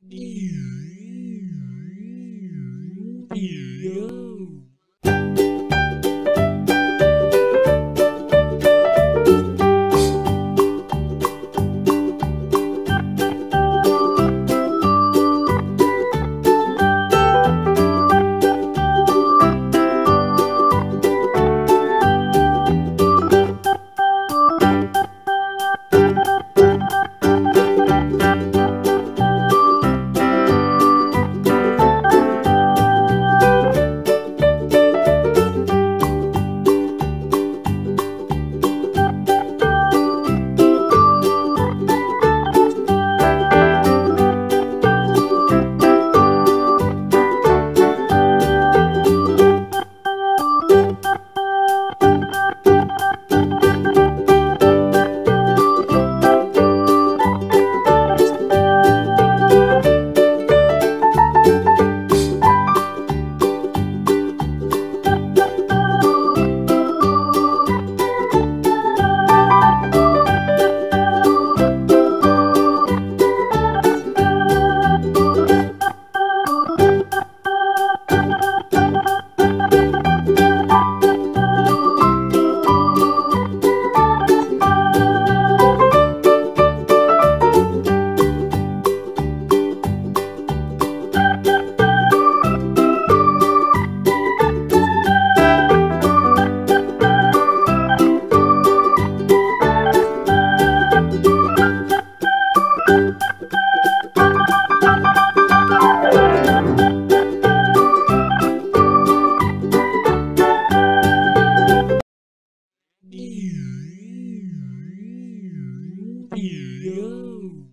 Yo. Yo.